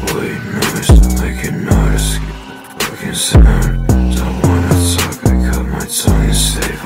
Probably immersed, I cannot escape the fucking sound Don't wanna talk. I cut my tongue and save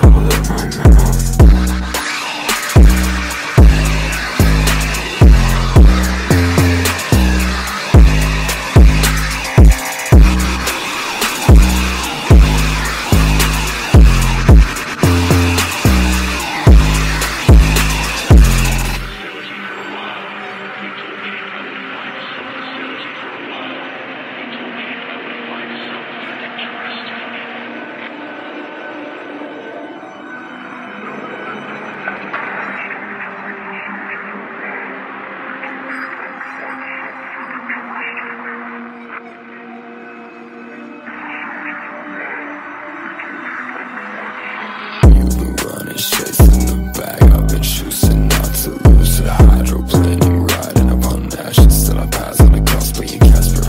straight from the back. I've been choosing not to lose the hydroplane. Riding upon ashes till I pass on the but you Casper.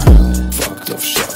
Fucked off shots